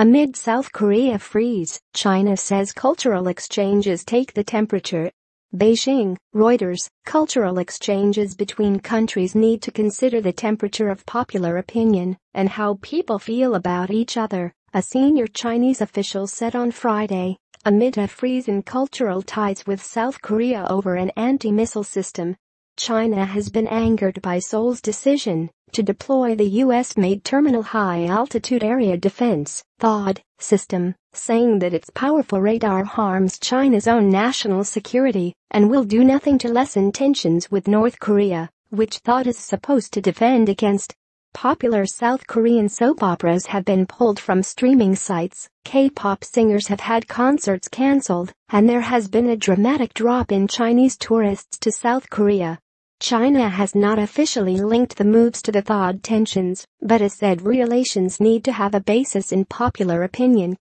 Amid South Korea freeze, China says cultural exchanges take the temperature. Beijing, Reuters, cultural exchanges between countries need to consider the temperature of popular opinion and how people feel about each other, a senior Chinese official said on Friday, amid a freeze in cultural ties with South Korea over an anti-missile system. China has been angered by Seoul's decision to deploy the U.S.-made Terminal High Altitude Area Defense THAAD, system, saying that its powerful radar harms China's own national security and will do nothing to lessen tensions with North Korea, which THAAD is supposed to defend against. Popular South Korean soap operas have been pulled from streaming sites, K-pop singers have had concerts cancelled, and there has been a dramatic drop in Chinese tourists to South Korea. China has not officially linked the moves to the THAAD tensions, but has said relations need to have a basis in popular opinion.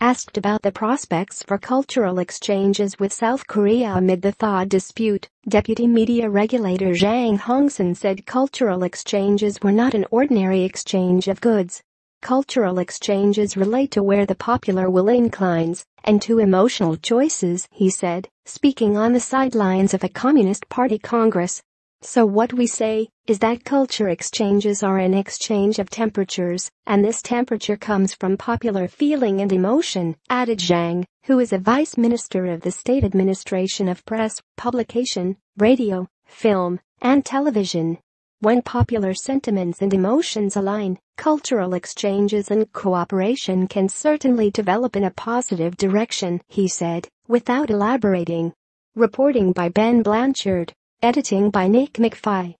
Asked about the prospects for cultural exchanges with South Korea amid the THAAD dispute, deputy media regulator Zhang Hongsen said cultural exchanges were not an ordinary exchange of goods. Cultural exchanges relate to where the popular will inclines and to emotional choices, he said, speaking on the sidelines of a Communist Party Congress so what we say is that culture exchanges are an exchange of temperatures, and this temperature comes from popular feeling and emotion, added Zhang, who is a vice minister of the State Administration of Press, Publication, Radio, Film, and Television. When popular sentiments and emotions align, cultural exchanges and cooperation can certainly develop in a positive direction, he said, without elaborating. Reporting by Ben Blanchard. Editing by Nick Macfie.